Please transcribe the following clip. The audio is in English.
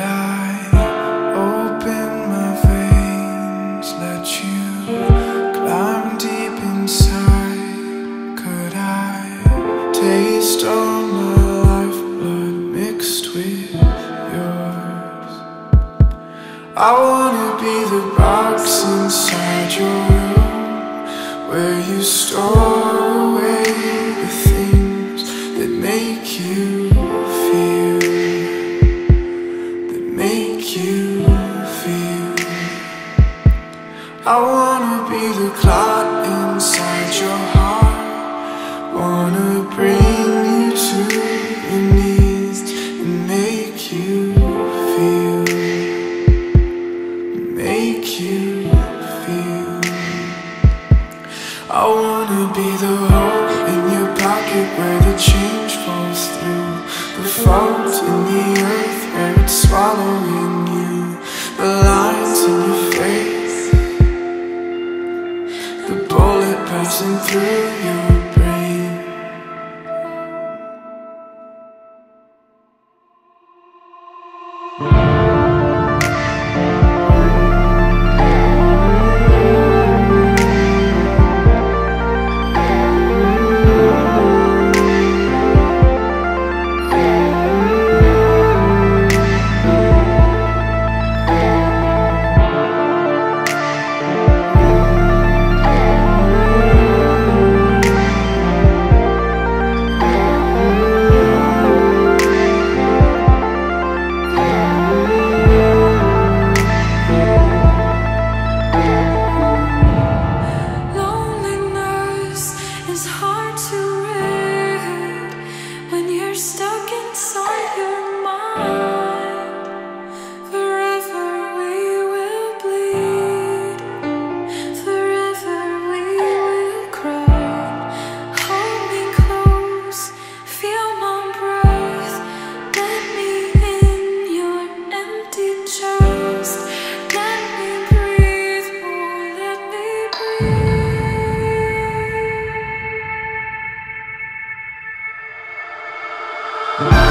I open my veins let you climb deep inside could I taste all my life mixed with yours? I wanna be the box inside your room where you store I wanna be the clock inside your heart. Wanna bring you to your knees and make you feel, make you feel. I wanna be the hole in your pocket where the change falls through, the fault in the earth where it's swallowing you, the lines in your coursing through your brain. Thank Bye.